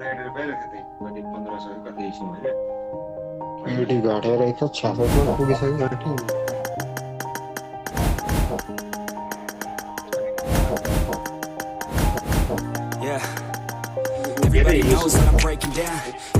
Side repair थी कति 1500 कति समय एटी घटेर रहेछ छ्यासठमा पुगिसक्यो eighty Yeah. Everybody knows that I'm breaking down.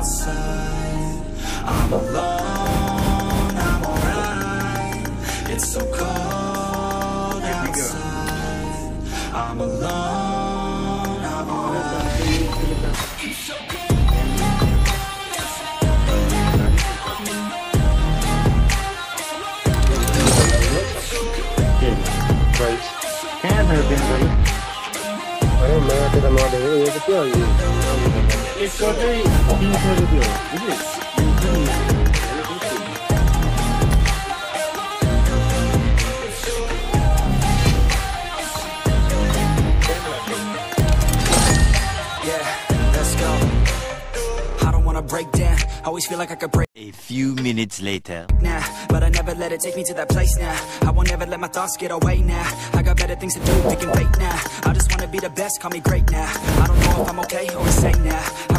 outside. I'm alone, I'm alright. It's so cold outside. I'm alone, I'm alright. Can I have been, buddy? I don't know, I don't there. 結果で、お気にされるよ。いいです。Wanna break down. Always feel like I could break A few minutes later. now, but I never let it take me to that place now. I won't ever let my thoughts get away now. I got better things to do, we can wait now. I just wanna be the best, call me great now. I don't know if I'm okay or insane now. I